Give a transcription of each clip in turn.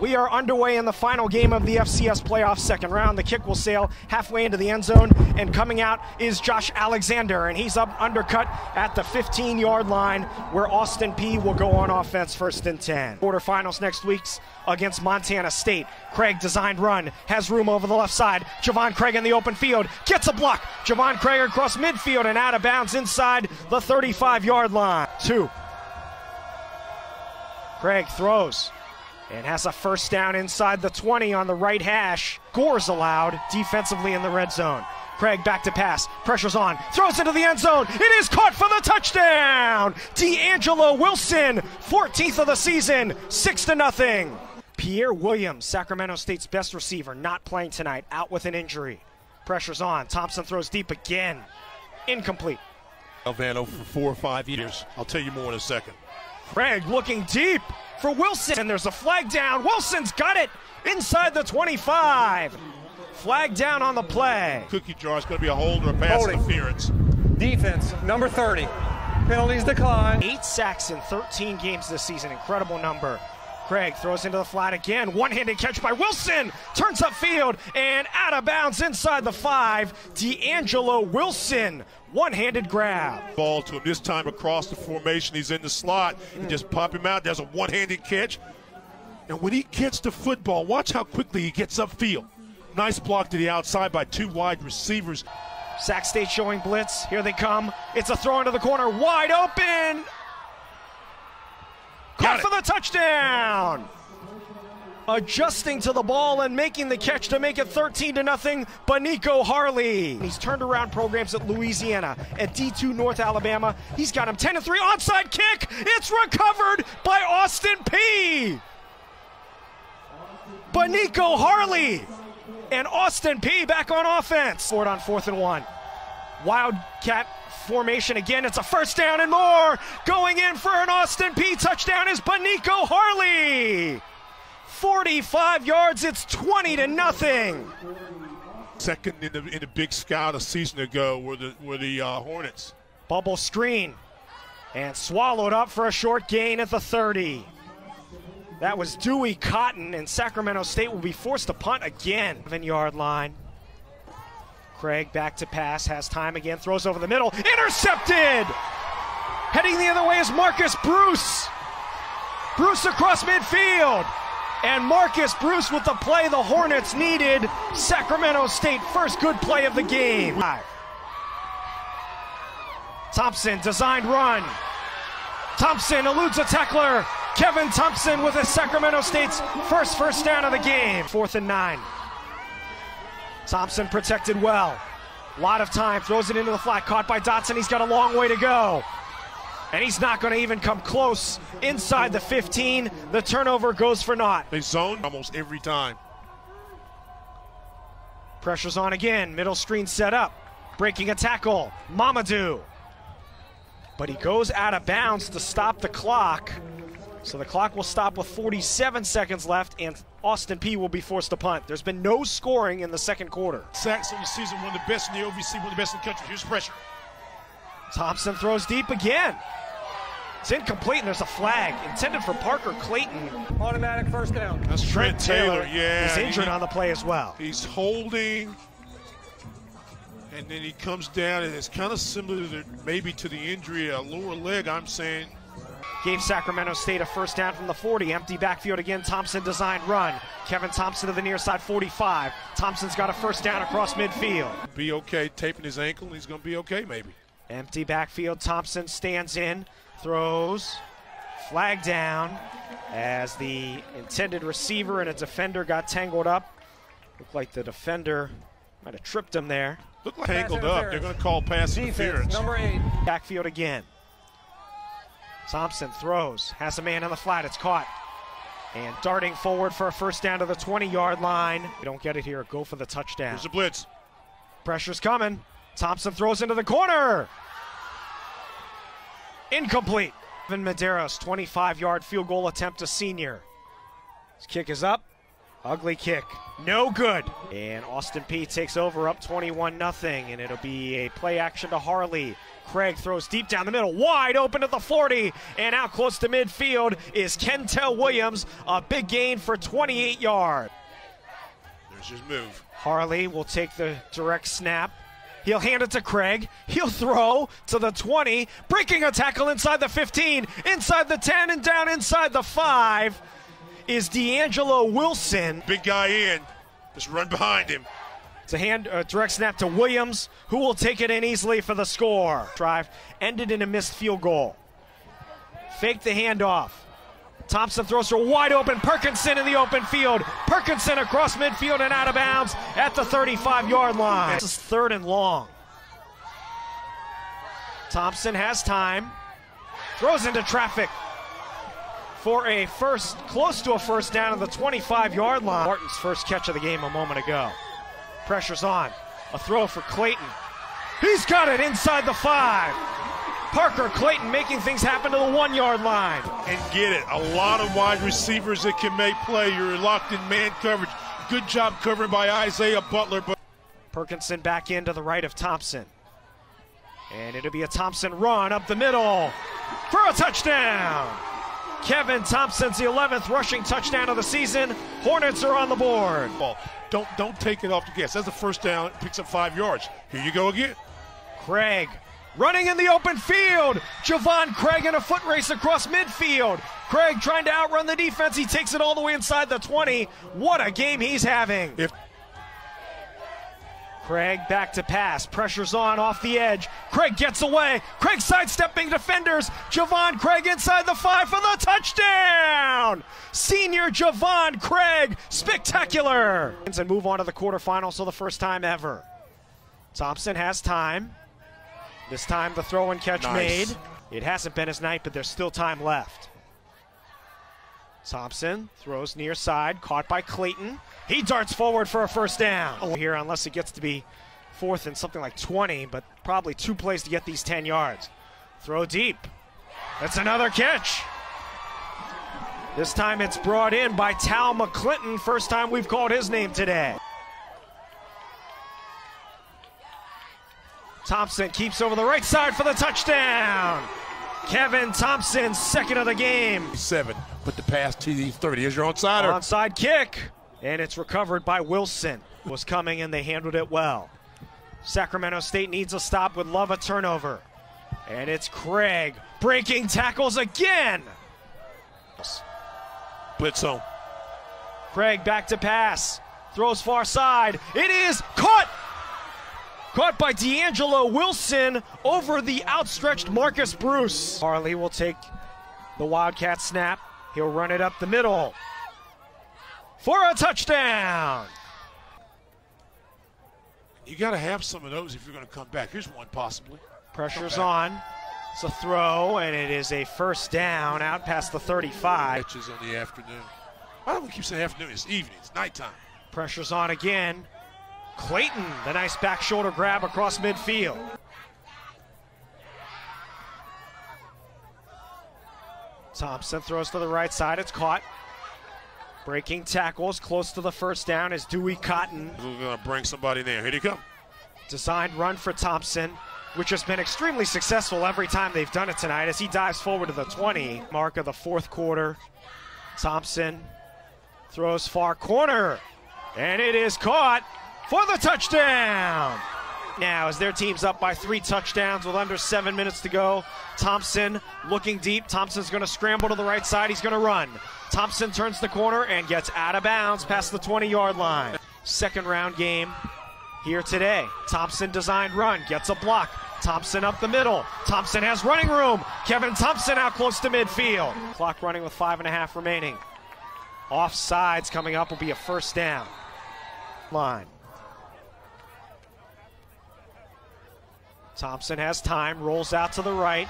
We are underway in the final game of the FCS playoff second round. The kick will sail halfway into the end zone, and coming out is Josh Alexander, and he's up undercut at the 15 yard line where Austin Peay will go on offense first and 10. Quarterfinals next week's against Montana State. Craig designed run, has room over the left side. JaVaughn Craig in the open field, gets a block. JaVaughn Craig across midfield and out of bounds inside the 35 yard line. Two. Craig throws and has a first down inside the 20 on the right hash. Scores allowed defensively in the red zone. Craig back to pass, pressure's on, throws into the end zone. It is caught for the touchdown. D'Angelo Wilson, 14th of the season, six to nothing. Pierre Williams, Sacramento State's best receiver, not playing tonight, out with an injury. Pressure's on. Thomson throws deep again. Incomplete. Alvano for four or five years. I'll tell you more in a second. Craig looking deep for Wilson. And there's a flag down. Wilson's got it inside the 25. Flag down on the play. Cookie jar is going to be a hold or a pass Holding. interference. Defense, number 30. Penalties decline. Eight sacks in 13 games this season. Incredible number. Craig throws into the flat again. One handed catch by Wilson. Turns upfield and out of bounds inside the five. D'Angelo Wilson. One handed grab. Ball to him this time across the formation. He's in the slot. You just pop him out. There's a one handed catch. And when he gets the football, watch how quickly he gets upfield. Nice block to the outside by two wide receivers. Sac State showing blitz. Here they come. It's a throw into the corner. Wide open. Caught for the touchdown. Adjusting to the ball and making the catch to make it 13 to nothing, Baniko Harley. He's turned around programs at Louisiana, at D2 North Alabama. He's got him 10 to 3 onside kick. It's recovered by Austin Peay. Baniko Harley and Austin Peay back on offense. Forward on fourth and one. Wildcat formation again. It's a first down and more. Going in for an Austin Peay touchdown is Baniko Harley. 45 yards. It's 20 to nothing. Second in the in the Big Sky a season ago were the were the uh, Hornets. Bubble screen and swallowed up for a short gain at the 30. That was Dewey Cotton, and Sacramento State will be forced to punt again. Seven yard line. Craig back to pass, has time again, throws over the middle, intercepted! Heading the other way is Marcus Bruce. Bruce across midfield. And Marcus Bruce with the play the Hornets needed. Sacramento State first good play of the game. Thomson designed run. Thomson eludes a tackler. Kevin Thomson with a Sacramento State's first first down of the game. Fourth and nine. Thomson protected well. A lot of time. Throws it into the flat. Caught by Dotson. He's got a long way to go. And he's not going to even come close inside the 15. The turnover goes for naught. They zone almost every time. Pressure's on again. Middle screen set up. Breaking a tackle. Mamadou. But he goes out of bounds to stop the clock. So the clock will stop with 47 seconds left, and Austin Peay will be forced to punt. There's been no scoring in the second quarter. Sacks on the season, one of the best in the OVC, one of the best in the country. Here's pressure. Thomson throws deep again. It's incomplete, and there's a flag intended for Parker Clayton. Automatic first down. That's Trent Taylor. Yeah, He's injured he- on the play as well. He's holding, and then he comes down, and it's kind of similar to maybe to the injury, a lower leg. I'm saying Gave Sacramento State a first down from the 40. Empty backfield again. Thomson designed run. Kevin Thomson to the near side 45. Thomson's got a first down across midfield. be okay, taping his ankle. He's going to be okay, maybe. Empty backfield. Thomson stands in, throws, flag down as the intended receiver and a defender got tangled up. Looked like the defender might have tripped him there. Look like tangled up. They're going to call pass Defense, interference. number 8. Backfield again. Thomson throws, has a man on the flat, it's caught. And darting forward for a first down to the 20 yard line. We don't get it here, go for the touchdown. There's a blitz. Pressure's coming. Thomson throws into the corner. Incomplete. Evan Medeiros, 25 yard field goal attempt to senior. His kick is up. Ugly kick. No good. And Austin Peay takes over up 21 0, and it'll be a play action to Harley. Craig throws deep down the middle, wide open at the 40, and out close to midfield is Kentel Williams. A big gain for 28 yards. There's his move. Harley will take the direct snap. He'll hand it to Craig. He'll throw to the 20, breaking a tackle inside the 15, inside the 10, and down inside the 5 is D'Angelo Wilson. Big guy in. Just run behind him. It's a hand uh, direct snap to Williams, who will take it in easily for the score. Drive ended in a missed field goal. Fake the handoff. Thomson throws for wide open. Perkinson in the open field. Perkinson across midfield and out of bounds at the 35 yard line. This is third and long. Thomson has time. Throws into traffic for a first, close to a first down at the 25 yard line. Martin's first catch of the game a moment ago. Pressure's on. A throw for Clayton. He's got it inside the five. Parker Clayton making things happen to the one yard line. And get it. A lot of wide receivers that can make play. You're locked in man coverage. Good job covering by Isaiah Butler. But Perkinson back in to the right of Thomson. And it'll be a Thomson run up the middle for a touchdown. Kevin Thomson's the 11th rushing touchdown of the season. Hornets are on the board. ball. Don't don't take it off the gas. That's the first down. Picks up five yards. Here you go again. Craig running in the open field. JaVaughn Craig in a foot race across midfield. Craig trying to outrun the defense. He takes it all the way inside the 20. What a game he's having. If Craig back to pass. Pressure's on off the edge. Craig gets away. Craig sidestepping defenders. JaVaughn Craig inside the five for the touchdown. Senior JaVaughn Craig. Spectacular. And move on to the quarterfinals for the first time ever. Thomson has time. This time the throw and catch Nice. made. It hasn't been his night, but there's still time left. Thomson throws near side, caught by Clayton. He darts forward for a first down. Oh, here, unless it gets to be fourth and something like 20, but probably two plays to get these 10 yards. Throw deep. That's another catch. This time it's brought in by Tal McClinton. First time we've called his name today. Thomson keeps over the right side for the touchdown. Kevin Thomson, second of the game. seven, put the pass to the 30. Here's your onside. Onside kick, and it's recovered by Wilson. Was coming and they handled it well. Sacramento State needs a stop with Love a turnover. And it's Craig breaking tackles again. Blitz zone. Craig back to pass. Throws far side. It is caught. Caught by D'Angelo Wilson over the outstretched Marcus Bruce. Harley will take the Wildcat snap. He'll run it up the middle for a touchdown. You got to have some of those if you're going to come back. Here's one possibly. Pressure's on. It's a throw, and it is a first down out past the 35. Catches in the afternoon. Why don't we keep saying afternoon? It's evening. It's nighttime. Pressure's on again. Clayton, the nice back shoulder grab across midfield. Thomson throws to the right side. It's caught. Breaking tackles close to the first down is Dewey Cotton. We're going to bring somebody there. Here they come. Designed run for Thomson, which has been extremely successful every time they've done it tonight as he dives forward to the 20 mark of the fourth quarter. Thomson throws far corner, and it is caught for the touchdown. Now, as their team's up by three touchdowns with under seven minutes to go, Thomson looking deep. Thomson's going to scramble to the right side. He's going to run. Thomson turns the corner and gets out of bounds past the 20 yard line. Second round game here today. Thomson designed run, gets a block. Thomson up the middle. Thomson has running room. Kevin Thomson out close to midfield. Clock running with five and a half remaining. Offsides coming up will be a first down. Line. Thomson has time, rolls out to the right.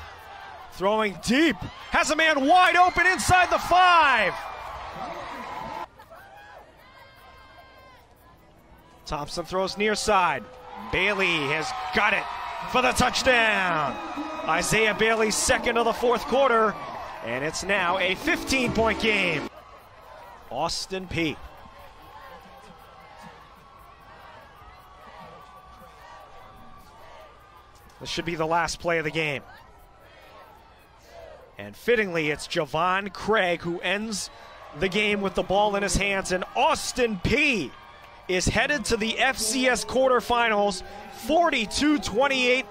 Throwing deep. Has a man wide open inside the five. Thomson throws near side. Bailey has got it for the touchdown. Isaiah Bailey second of the fourth quarter, and it's now a 15 point game. Austin Peay This should be the last play of the game. And fittingly, it's JaVaughn Craig who ends the game with the ball in his hands, and Austin Peay is headed to the FCS quarterfinals 42 28